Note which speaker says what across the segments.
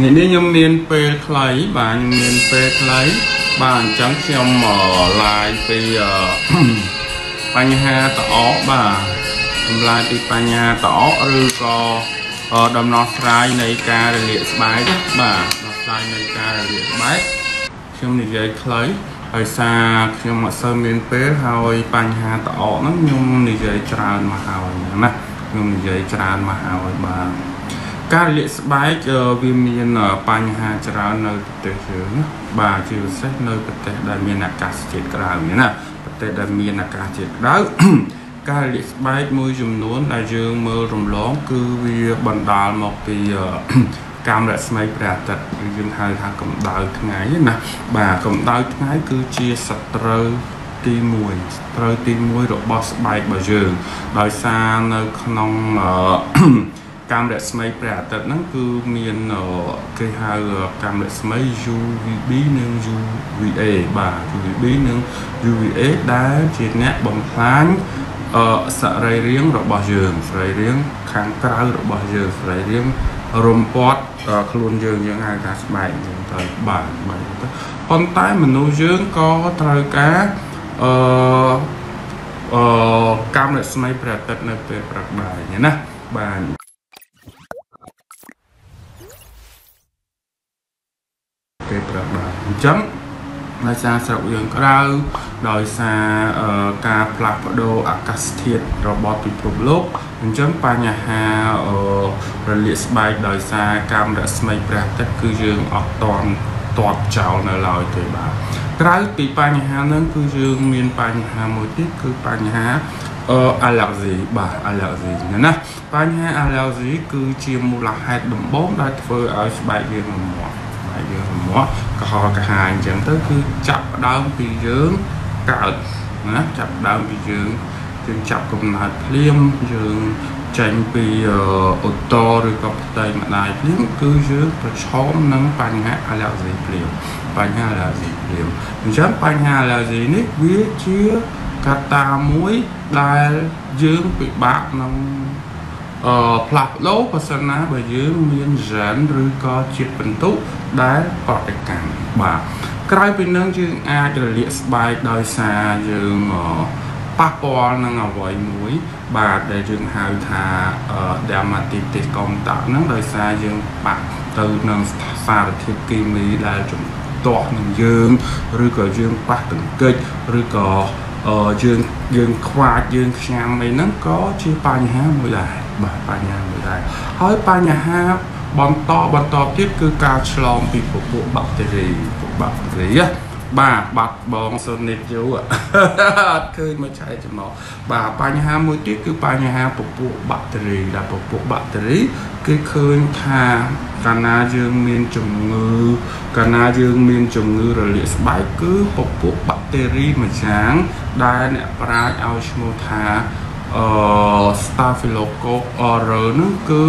Speaker 1: ថ្ងៃនេះខ្ញុំមានពេលខ្លីបាទខ្ញុំមានពេលខ្លីបាទអញ្ចឹងខ្ញុំឡាយពីបញ្ហាតអកបាទចម្លើយពីបញ្ហាតអកឬក៏ដំណោះស្រាយនៃការរលាកស្បែកបាទដំណោះស្រាយនៃការរលាកស្បែកខ្ញុំនិយាយខ្លីហើយសារខ្ញុំអត់សូវមានពេលហើយបញ្ហាតអកហ្នឹងខ្ញុំនិយាយច្រើនមកហើយណាខ្ញុំនិយាយច្រើនមកហើយបាទ ការលាកស្បែកវាមានបញ្ហាច្រើននៅប្រទេសយើងបាទជាពិសេសនៅប្រទេសដែលមានអាកាសធាតុក្តៅណាប្រទេសដែលមានអាកាសធាតុក្តៅការលាកស្បែកមួយចំនួនដែលយើងមើលរំលង គឺវាបណ្ដាលមកពីកាំរស្មីព្រះអាទិត្យយើងហៅថាកម្ដៅថ្ងៃណាបាទកម្ដៅថ្ងៃគឺជាសត្រូវទី1សត្រូវទី1របស់ស្បែករបស់យើង ដោយសារនៅក្នុង កាំរស្មីព្រះអាទិត្យហ្នឹងគឺមានគេហៅកាំរស្មី UVB និង UVA បាទ UVB និង UVA ដែលជាអ្នកបំផ្លាញអសរីរាង្គរបស់យើងសរីរាង្គខាងក្រៅរបស់យើងសរីរាង្គរំពាត់ខ្លួនយើងយើងហៅថាស្បែកយើងទៅបាទបាទប៉ុន្តែមនុស្សយើងក៏ត្រូវការអឺអឺកម្មរស្មីព្រះអាទិត្យនៅពេលព្រឹកដែរណាបាទពេ លព្រឹកដែរអញ្ចឹងដោយសារស្រុកយើងក្តៅដោយសារការផ្លាស់ប្ដូរអាកាសធាតុរបស់ពិភពលោកអញ្ចឹងបញ្ហារលាកស្បែកដោយសារកាំរស្មីព្រះអាទិត្យគឺយើងអត់តន់ទាត់ចោលនៅឡើយទេបាទក្រៅពីបញ្ហាហ្នឹងគឺយើងមានបញ្ហាមួយទៀតគឺបញ្ហាអឺ allergy បាទ allergy ណាបញ្ហា allergy គឺជាមូលហេតុដំបូងដែលធ្វើឲ្យស្បែកយើងរមាស់ហើយយើងរ មាស់កុហកកាហាអញ្ចឹងទៅគឺចាប់ផ្ដើមពីយើងកើតណាចាប់ផ្ដើមពីយើងយើងចាប់កំណើតភ្លាមយើងចេញពីអូតូឬក៏ផ្ទៃម្ដាយភ្លាមគឺយើងប្រឈមនឹងបញ្ហា allergy ភ្លាមបញ្ហា allergy ភ្លាមអញ្ចឹងបញ្ហា allergy នេះវាជាកត្តាមួយដែលយើងពិបាកនឹងអឺផ្លាស់ប្ដូរបើសិនណាបើយើងមាន gen ឬក៏ជាតិបន្ទុក ដែលប្រតិកម្មបាទក្រៅពីនឹងយើងអាចរលាកស្បែកដោយសារយើងប៉ះពាល់នឹងអវ័យមួយ បាទដែលយើងហៅថា dermatitis contact ហ្នឹងដោយសារយើងបាក់ទៅនឹងសារធាតុគីមីដែលជំទាស់នឹងយើងឬក៏យើងប៉ះទង្គិចឬក៏យើងយើងខ្វាចយើងខ្ញាំអីហ្នឹងក៏ជាបញ្ហាមួយដែរបាទបញ្ហាមួយដែរហើយបញ្ហា បន្តបន្តទៀតគឺការឆ្លងពីពពួកបាក់តេរីពួកបាក់តេរីបាទបាត់បងសូនីតយូអត់ឃើញមកឆែកចំណោបាទបញ្ហាមួយទៀតគឺបញ្ហាពពួកបាក់តេរីដែលពពួកបាក់តេរីគេឃើញថាកាលណាយើងមានជំងឺកាលណាយើងមានជំងឺរលាកស្បែកគឺពពួកបាក់តេរីមួយយ៉ាងដែលអ្នកប្រាជ្ញឲ្យឈ្មោះថាអឺ Staphylococcus aureus ហ្នឹងគឺ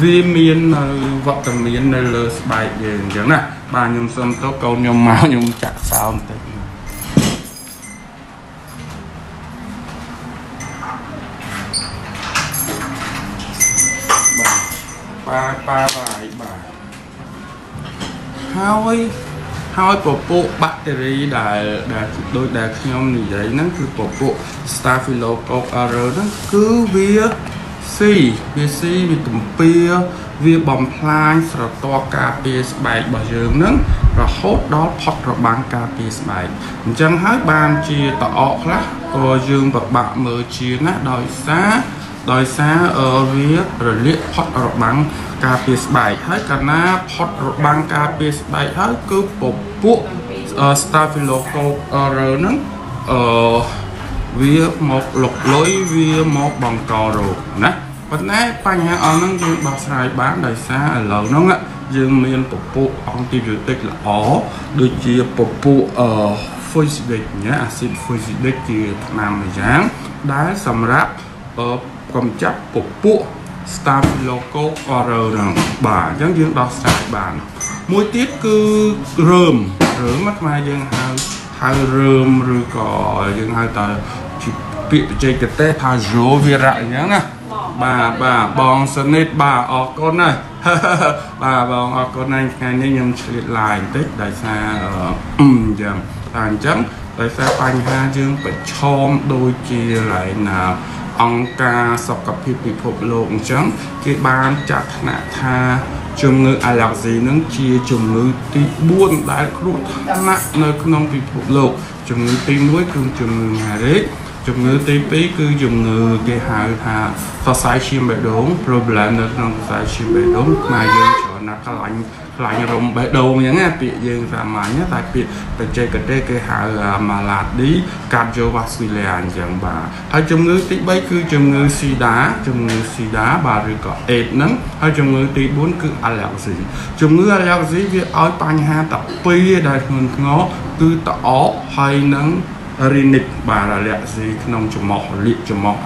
Speaker 1: វាមាននៅវត្តមាននៅលើស្បែកយើងអញ្ចឹងណាបាទខ្ញុំសុំទៅកូនខ្ញុំមកខ្ញុំចាក់សោបន្តិចបាទប៉ាប៉ាបាយបាទហើយហើយពពួកបាក់តេរីដែលដែលដូចដែលខ្ញុំនិយាយហ្នឹងគឺពពួក Staphylococcus aureus ហ្នឹងគឺវា ស៊ីវាស៊ីវាទំពាវាបំផ្លាញស្រទាប់ការពារស្បែករបស់យើងនឹងរហូតដល់ផុតរបាំងការពារស្បែកអញ្ចឹងហើយបានជាតអកខ្លះក៏យើងពិបាកមើលជាណាដោយសារដោយសារវារលាកផុតរបាំងការពារស្បែកហើយកាលណាផុតរបាំងការពារស្បែកហើយគឺពពួក Staphylococcus aureus ហ្នឹងអឺវាមកលុកលុយវាមកបង្ករោគណា ប៉ុន្តែបញ្ហាអស់ហ្នឹងយើងដោះស្រាយបានដោយសារឥឡូវហ្នឹងយើងមានពពួកអង់ទីប៊ីយោទិកល្អដូចជាពពួកអឺ fusidic ណាអាស៊ីត fusidic ជាថ្នាំមួយយ៉ាងដែលសម្រាប់កំចាត់ពពួក Staphylococcus aureus ហ្នឹងបាទអញ្ចឹងយើងដោះស្រាយបាន មួយទៀតគឺរើមរើមអាថ្មយើងហៅហៅរើមឬក៏យើងហៅថាជាពាក្យបច្ចេកទេសថា Joe Vera អញ្ចឹងណា បបាទបាទបងសនិតបាទអរគុណណាស់បាទបងអរគុណណាស់ថ្ងៃនេះខ្ញុំឆ្លៀតឡាយបន្តិចដោយសារអឺយ៉ាងតែអញ្ចឹងដោយសារបញ្ហាយើងប្រឈមដូចជាឡើងណាអង្គការសុខភាពពិភពលោកអញ្ចឹងគេបានចាត់ថ្នាក់ថាជំងឺ allergy នឹងជាជំងឺទី4ដែលគ្រោះថ្នាក់នៅក្នុងពិភពលោកជំងឺទី1គឺជំងឺ Marek ជំងឺទី2គឺជំងឺគេហៅថាសរសៃឈាមបេះដូង problem នៅក្នុងសរសៃឈាមបេះដូងខ្មែរយើងច្រើនណាស់ខ្លាញ់ខ្លាញ់រំបេះដូងអញ្ចឹងណាពាក្យយើងសាមញ្ញតែពាក្យបច្ចេកទេសគេហៅ malady cardiovascular អញ្ចឹងបាទហើយជំងឺទី3គឺជំងឺស៊ីដាជំងឺស៊ីដាបាទឬក៏ AIDS ហ្នឹងហើយជំងឺទី4គឺ allergy ជំងឺ allergy វាឲ្យបញ្ហាតែ2ដែលធ្ងន់ធ្ងរគឺតអកហើយនឹង rhinic បាទ allergy ក្នុងច្រមុះលាកច្រមុះ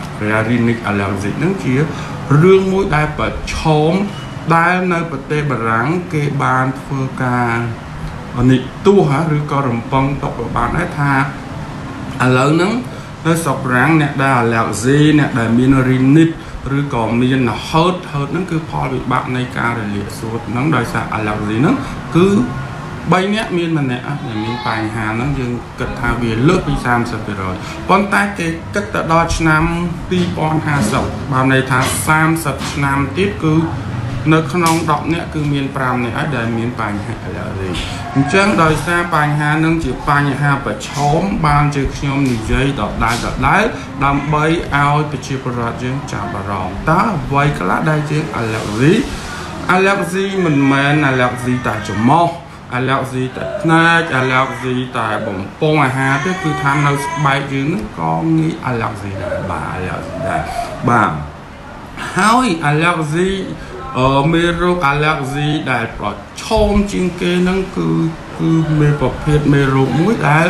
Speaker 1: rhinic allergy ហ្នឹងជារឿងមួយដែលប្រឈមដែលនៅប្រទេសបារាំងគេបានធ្វើការនិទូសឬក៏រំពឹងទុកបានដែរថាឥឡូវហ្នឹងនៅស្រុកបារាំងអ្នកដែល allergy អ្នកដែលមាន rhinitis ឬក៏មានហឺតហឺតហ្នឹងគឺផលវិបាកនៃការរលាកសួតហ្នឹងដោយសារ allergy ហ្នឹងគឺ 3នាក់មានម្នាក់ដែលមានបញ្ហាហ្នឹងយើងគិតថាវាលើសពី30%ប៉ុន្តែគេគិតទៅដល់ឆ្នាំ2050បានន័យថា30ឆ្នាំទៀតគឺនៅក្នុង10នាក់គឺមាន5នាក់ហើយដែលមានបញ្ហា allergy អញ្ចឹងដោយសារបញ្ហានឹងជាបញ្ហាប្រឈមបានជាខ្ញុំនិយាយដដែលដដែលដើម្បីឲ្យប្រជាពលរដ្ឋយើងចាប់អារម្មណ៍តើអ្វីខ្លះដែលជា allergy allergy មិនមែន allergy តែច្រមុះ allergy តែភ្នែក allergy តែបំពង់អាហារទេគឺថានៅស្បែកយើងនឹងក៏ងាយ allergy ដែរបាទ allergy ដែរបាទហើយ allergy អឺមេរោគ allergy ដែលប្រឈមជាងគេហ្នឹងគឺគឺមេប្រភេទមេរោគមួយដែល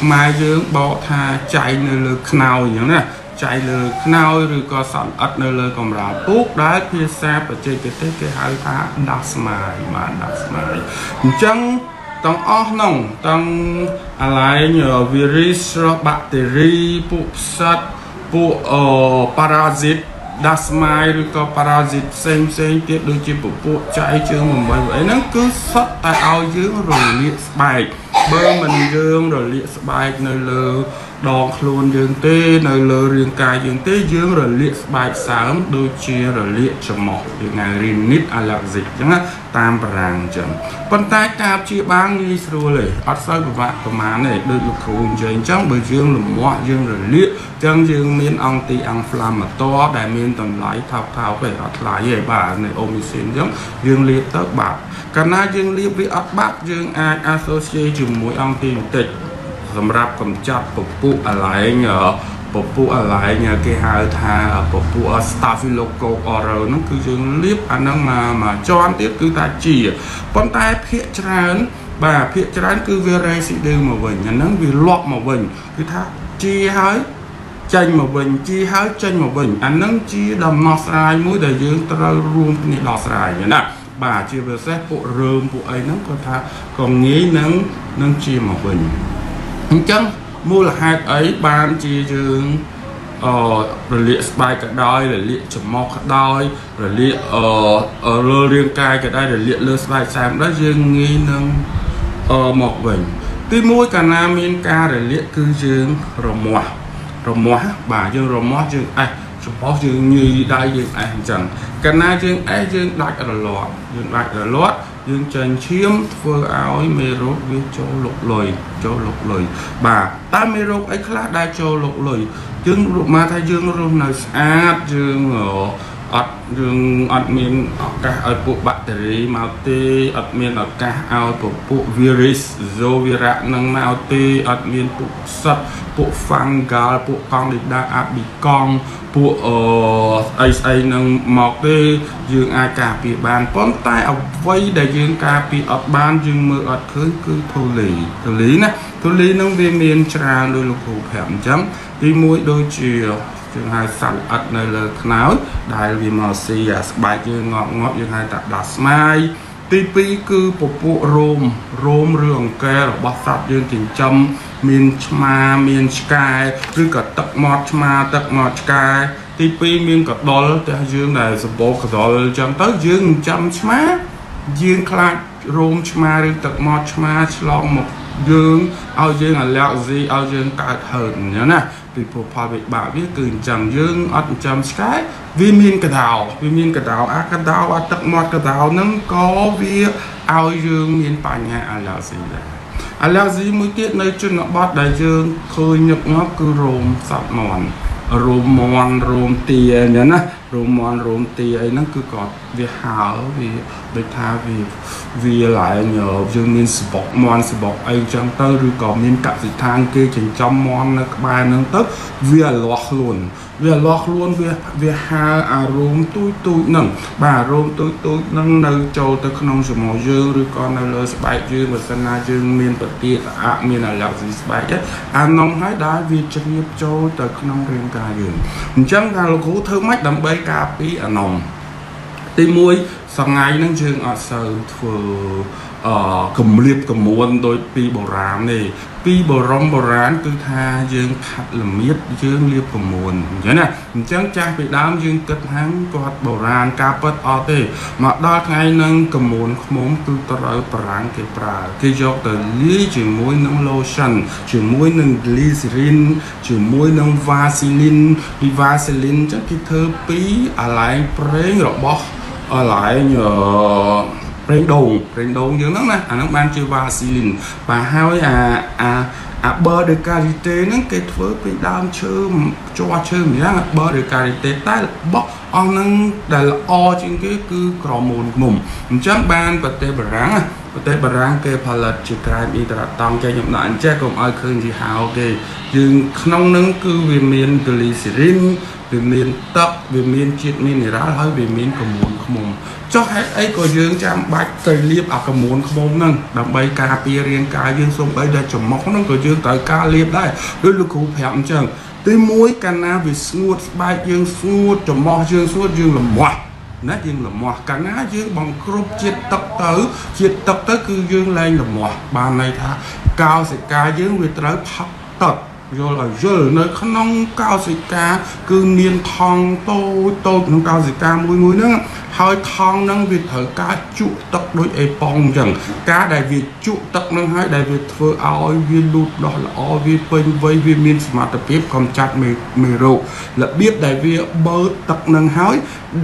Speaker 1: ខ្មែរយើងបកថាចៃនៅលើខ្នើយអញ្ចឹងណា ចៃលើខ្នើយឬក៏សន្អិតនៅលើកំរាលពូកដែលភាសាបច្ចេកទេសគេហៅថាដាស់ស្មាយបាទដាស់ស្មាយអញ្ចឹងទាំងអស់ហ្នឹងទាំងអាឡែងវីរុសបាក់តេរីពួកផ្សិតពួកអឺប៉ារ៉ាស៊ីតដាស់ស្មាយឬក៏ប៉ារ៉ាស៊ីតផ្សេងផ្សេងទៀតដូចជាពពួកចៃជើងបំបីអីហ្នឹងគឺសុទ្ធតែឲ្យយើងរលាកស្បែកបើមិនយើងរលាកស្បែកនៅលើ ដងខ្លួនយើងទេ នៅលើរាងកាយយើងទេយើងរលាកស្បែកសើមដូចជារលាកច្រមុះយើងហៅ rhinite allergic អញ្ចឹងតាមបារាំងអញ្ចឹងប៉ុន្តែការព្យាបាលងាយស្រួលទេអត់សូវពិបាកប្រហែលទេដូចលោកគ្រូនិយាយអញ្ចឹងបើយើងលំងាស់យើងរលាកអញ្ចឹងយើងមានអង្គទីអង់ហ្វ្លាម៉ាត័រដែលមានតម្លៃថោកថោកទេអត់ថ្លៃទេបាទនៃអូមីស៊ីនអញ្ចឹងយើងលាបទៅបាត់កាលណាយើងលាបវាអត់បាត់យើងអាច associate ជាមួយអង្គទីបន្តិច សម្រាប់កម្ចាត់ពពួកអាឡែងពពួកអាឡែងគេហៅថាពពួក Staphylococcus aureus ហ្នឹងគឺយើងលាបអាហ្នឹងមកមកជាន់ទៀតគឺថាជាប៉ុន្តែភាកច្រើនបាទភាកច្រើនគឺវា residue មកវិញអាហ្នឹងវាលាប់មកវិញគឺថាជាហើយចេញមកវិញជាហើយចេញមកវិញអាហ្នឹងជាដំណោះស្រាយមួយដែលយើងត្រូវរួមគ្នាដោះស្រាយណាបាទជាពិសេសពួករើមពួកអីហ្នឹងគាត់ថាក៏ងាយនឹងនឹងជាមកវិញ អញ្ចឹងមូលហេតុអីបានជាយើងអរលាកស្បែកក៏ដោយរលាកច្រមុះក៏ដោយរលាកអលើរាងកាយក៏ដោយរលាកលើស្បែកសែមដែរយើងងាយនឹងអមកវិញទី1កាលណាមានការរលាកគឺយើងរមាស់រមាស់បាទយើងរមាស់យើងអេះចំពោះយើងញីដៃយើងអេះអញ្ចឹងកាលណាយើងអេះយើងដាច់រលាត់យើងដាច់រលាត់ យើងចាញ់ឈាមធ្វើឲ្យមេរោគវាចូលលុកលុយចូលលុកលុយបាទតើមេរោគអីខ្លះដែលចូលលុកលុយយើងមកថាយើងរស់នៅស្អាតយើង អត់យើងអត់មានឱកាសឲ្យពួកបាក់តេរីមកទេអត់មានឱកាសឲ្យពួក virus zovira នឹងមកទេអត់មានពួកសត្វពួក fungal ពួកកង់លីដាអាប៊ីកង់ពួកអអីស្អីនឹងមកទេយើងអាចការពារបានប៉ុន្តែអ្វីដែលយើងការពារអត់បានយើងមើលអត់ឃើញគឺធូលីធូលីណាធូលីនឹងវាមានច្រើនដោយលោកគ្រូប្រាប់អញ្ចឹងទី1ដូចជា យើងហៅសត្វអិតនៅលើខ្នើយដែលវាមកស៊ីអាស្បែកយើងងប់ងប់យើងហៅថាដាស់ស្មាយទី2គឺពពួករោមរោមឬអង្កែរបស់សត្វយើងចិញ្ចឹមមានឆ្មាមានឆ្កែឬក៏ទឹកមាត់ឆ្មាទឹកមាត់ឆ្កែទី2មានកដុលផ្ទះយើងដែលសម្បូរកដុលអញ្ចឹងទៅយើងចាំឆ្មាយើងខ្លាចរោមឆ្មាឬទឹកមាត់ឆ្មាឆ្លងមក យើងឲ្យយើងអាឡែស៊ីឲ្យយើងកើតហឺតអញ្ចឹងណាពីព្រោះផលវិបាកវាគឺអញ្ចឹងយើងអត់ចាំឆ្កែវាមានកដោវាមានកដោអាកដោអាទឹកមាត់កដោហ្នឹងក៏វាឲ្យយើងមានបញ្ហាអាឡែស៊ីដែរអាឡែស៊ីមួយទៀតនៅជនបទដែលយើងឃើញញឹកញាប់គឺរោមសត្វមន់រោមមន់រោមទាអញ្ចឹងណារោមមន់រោមទាអីហ្នឹងគឺគាត់វាហើវាដូចថាវាវាឡើងយើងមានសបុកមន់សបុកអីចឹងទៅឬក៏មានកសិដ្ឋានគេចិញ្ចឹមមន់នៅក្បែរហ្នឹងទៅវាលាស់ខ្លួនវាលាស់ខ្លួនវាវាហើអារម្មណ៍ទូចទូចហ្នឹងបាទអារម្មណ៍ទូចទូចហ្នឹងនៅចូលទៅក្នុងចំហយើងឬក៏នៅលើស្បែកយើងបើសិនណាយើងមានប្រទាកអមានអាឡែស៊ីស្បែកអានំហើយដែលវាជ្រាបចូលទៅក្នុងរាងកាយយើងអញ្ចឹងការលោកគ្រូធ្វើម៉េចដើម្បីការពារអានំទី1 សង្ងាយហ្នឹងយើងអត់សូវធ្វើអឺគម្រាបកមួនដោយពីបុរាណទេពីបរមបុរាណគឺថាយើងខាត់ល្មៀតយើងលាបកមួនអញ្ចឹងណាអញ្ចឹងចាស់ពីដើមយើងគិតថាគាត់បុរាណការពិតអត់ទេមកដល់ថ្ងៃហ្នឹងកមួនខ្មុំគឺត្រូវបារាំងគេប្រើគេយកទៅលាយជាមួយនឹង lotion ជាមួយនឹង glycerin ជាមួយនឹង vaseline ពី vaseline ចឹងគេធ្វើពីអាឡែងប្រេងរបស់ អាឡែងអឺប្រេងដូងប្រេងដូងយើងហ្នឹងណាអាហ្នឹងបានជាវ៉ាស៊ីលីនបាទហើយអាអាអាបឺដេការីតេហ្នឹងគេធ្វើពីដើមឈើជ័រឈើម្យ៉ាង បឺដេការីតេតែរបស់អស់ហ្នឹងដែលល្អជាងគេគឺក្រមូនឃុំអញ្ចឹងបានប្រទេសបារាំងប្រទេសបារាំងគេផលិតជាក្រែមអ៊ីត្រាតង់ចេះខ្ញុំដាក់អញ្ចេះកុំឲ្យឃើញជាហៅគេយើងក្នុងហ្នឹងគឺវាមានក្លីសេរីនវាមានទឹកវាមានជាតិមីនេរ៉ាល់ហើយវាមានកមួនឃុំចុះហេតុអីក៏យើងចាំបាច់ទៅលាបអាកមួនខ្មុំហ្នឹងដើម្បីការពាររាងកាយយើងសូម្បីតែចំមុខហ្នឹងក៏យើងត្រូវការលាបដែរដូចលោកគ្រូប្រាប់អញ្ចឹងទី1កាលណាវាស្ងួតស្បែកយើងស្ងួតចំមុះយើងស្ងួតយើងលំមាស់ ណាយើងលមាស់កាលណាយើងបង្គ្រប់ជាតិទឹកទៅជាតិទឹកទៅគឺយើងលែងលមាស់បានន័យថាកោសិកាយើងវាត្រូវផឹកទឹក យល់ឲ្យយល់នៅក្នុងកោសិកាគឺមានថងតូចតូចក្នុងកោសិកាមួយមួយហ្នឹងហើយថងហ្នឹងវាត្រូវការជក់ទឹកដូចអេប៉ុងអញ្ចឹងការដែលវាជក់ទឹកហ្នឹងហើយដែលវាធ្វើឲ្យវាលូតលាស់ល្អវាពេញវ័យវាមានសមត្ថភាពកម្ចាត់មេមេរោគរបៀបដែលវាបើទឹកហ្នឹងហើយ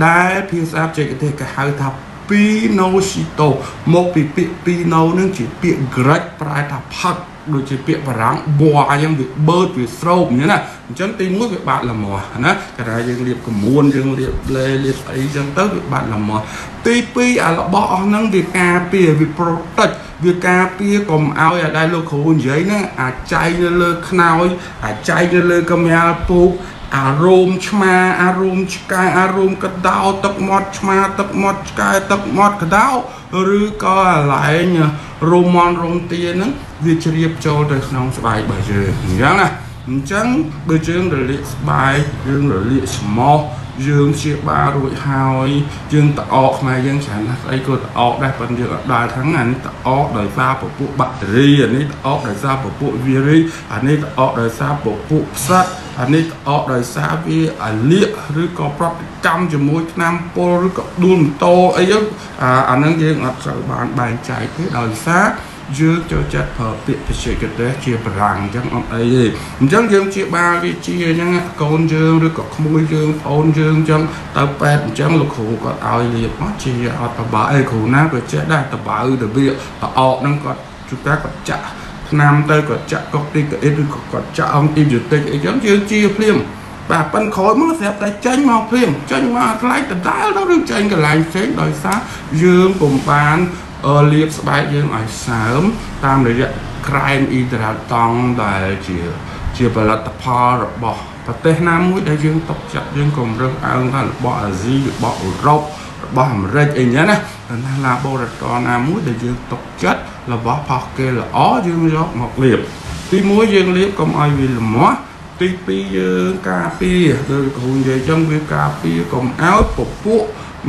Speaker 1: ដែលភាសាបច្ចេកទេសគេហៅថាពីណូស៊ីតូមកពីពាក្យពីណូនឹងជាពាក្យក្រិចប្រែថាផឹក ដូចជាពាក្យបារាំងបွာអញ្ចឹងវាបឺតវាស្រោបអញ្ចឹងណាអញ្ចឹងទី1វាបាត់លមាស់ណាកាលណាយើងលាបកមួនយើងលាបលេលាបអីអញ្ចឹងទៅវាបាត់លមាស់ទី2អារបស់អស់ហ្នឹងវាការពារវា protect វាការពារកុំឲ្យអាដែលលោកគ្រូនិយាយហ្នឹងអាចៃនៅលើខ្នើយអាចៃនៅលើកម្រាលពូកអារោមឆ្មាអារោមឆ្កែអារោមកដោទឹកមាត់ឆ្មាទឹកមាត់ឆ្កែទឹកមាត់កដោ ឬក៏អាឡែងរោមមន់រោមទាហ្នឹងវាជ្រាបចូលទៅក្នុងស្បែករបស់យើងអញ្ចឹងណាអញ្ចឹងបើយើងរលាកស្បែកយើងរលាកស្មោះ យើងជាបារួចហើយយើងតអកខ្មែរយើងច្រើនណាស់ស្អីក៏តអកដែរប៉ុន្តែយើងអត់ដើរថឹងអានេះតអកដោយសារពពួកបាក់តេរីអានេះតអកដោយសារពពួកវីរីអានេះតអកដោយសារពពួកផ្សិតអានេះអកដោយសារវាអាលៀកឬក៏ប្រតិកម្មជាមួយថ្នាំពុលឬក៏ដួលម៉ូតូអីហ្នឹងអាហ្នឹងយើងអត់ត្រូវបានបែងចែកទេដោយសារ យើងចូលចិត្តប្រើពាក្យបច្ចេកទេសជាបារាំងអញ្ចឹងអត់អីទេអញ្ចឹងយើងជាបាលវាជាអញ្ចឹងកូនយើងឬក៏ក្មួយយើងប្អូនយើងអញ្ចឹងទៅពេទ្យអញ្ចឹងលោកគ្រូគាត់ឲ្យលាបមកជាអត់តបើអីគ្រូណាក៏ចេះដែរតបើទៅវាតអកហ្នឹងគាត់ជួនកាលគាត់ចាក់ឆ្នាំទៅគាត់ចាក់កុកទីកអ៊ីតឬក៏គាត់ចាក់អង់ទីប៊ីតិកអីចឹងយើងជាភ្លាមបាទប៉ិនក្រោយមកស្រាប់តែចេញមកភ្លាមចេញមកថ្លៃដដែលទៅឬចេញកន្លែងផ្សេងដោយសារយើងពុំបាន លាបស្បែកយើងឲ្យសើមតាមរយៈក្រែមអ៊ីដ្រាតង់ដែលជាជាផលិតផលរបស់ប្រទេសណាមួយដែលយើងຕົកចាត់យើងក៏រឹងអើងថារបស់អាស៊ីរបស់អឺរ៉ុបរបស់អាមេរិកអីចឹងណាណា laboratory ណាមួយដែលយើងຕົកចិត្តរបស់ផុសគេល្អយើងយកមកលាបទី1យើងលាបកុំឲ្យវាល្មាស់ទី2យើងការពារដូចគ្រូនិយាយចឹងវាការពារកុំឲ្យពពួក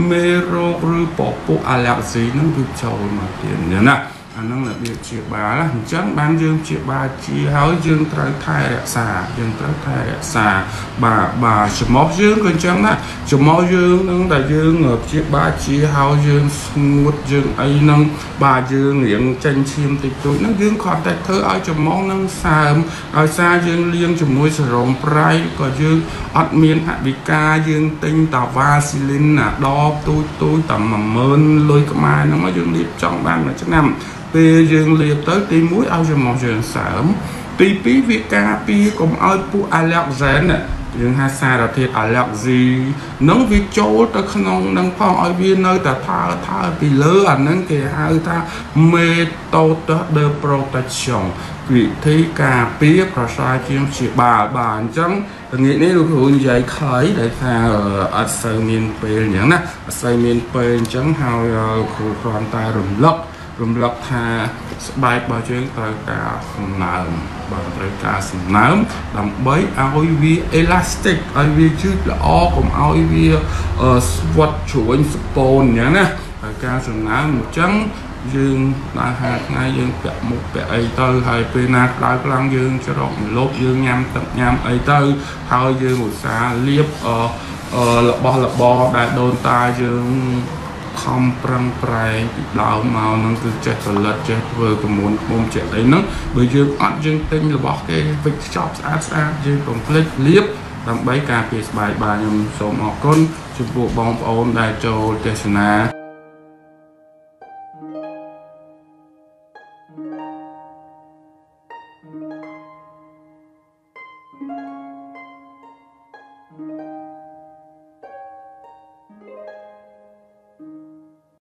Speaker 1: មេរោគឬពពួកអាឡែស៊ីហ្នឹងវាចូលមកទៀតណា អាហ្នឹងរបៀបជាបាលអញ្ចឹងបានយើងជាបាលជាហើយយើងត្រូវថែរក្សាយើងត្រូវថែរក្សាបាទបាទច្រមុះយើងក៏អញ្ចឹងដែរច្រមុះយើងនឹងតែយើងជាបាលជាហើយយើងស្ងួតយើងអីហ្នឹងបាទយើងរៀងចេញឈាមតិចតួចហ្នឹងយើងគ្រាន់តែធ្វើឲ្យច្រមុះហ្នឹងសើមដោយសារយើងលាងជាមួយសេរ៉ូមប្រៃក៏យើងអត់មានអវិការយើងទិញតាវ៉ាស៊ីលីនណាដបទូចទូចតែ10000លុយខ្មែរហ្នឹងមកយើងលាបចង់បានមួយឆ្នាំ ពេលយើងលាបទៅទី1ឲ្យច្រមុះយើងសើមទី2វាការពារកុំឲ្យពួកអាឡែកហ្សែនយើងហៅសារធាតុអាឡែកស៊ីនឹងវាចូលទៅក្នុងនឹងផងឲ្យវានៅតែថើថើពីលើអានឹងគេហៅថា méthode de protection វិធីការពារប្រសើរជាងព្យាបាលបាទអញ្ចឹងថ្ងៃនេះលោកគ្រូនិយាយខ្លីដែលថាអត់សូវមានពេលអញ្ចឹងណាអត់សូវមានពេលអញ្ចឹងហើយលោកគ្រូគ្រាន់តែរំលឹក រំលឹកថាស្បែករបស់យើងត្រូវការសំណើមបាទត្រូវការសំណើមដើម្បីឲ្យវា elastic ឲ្យវាជឿល្អកុំឲ្យវាស្វាត់ជ្រួញស្ពូនអញ្ចឹងណាត្រូវការសំណើមអញ្ចឹងយើងដើរហាថ្ងៃយើងពាក់មុខពាក់អីទៅហើយពេលណាក្តៅខ្លាំងយើងច្រកមលប់យើងញ៉ាំទឹកញ៉ាំអីទៅហើយយើងឧស្សាហ៍លាបអឺរបស់របរដែលដូនតាយើង ខំប្រឹងប្រែងពីដើមមកហ្នឹងគឺចេះផលិតចេះធ្វើប្រមូលឃុំចេះអីហ្នឹងបើយើងអត់យើងទិញរបស់គេវិចខ្ចប់ស្អាតស្អាតយើងកុំភ្លេចលាបដើម្បីការពារស្បែកបាទខ្ញុំសូមអរគុណចំពោះបងប្អូនដែលចូលទស្សនា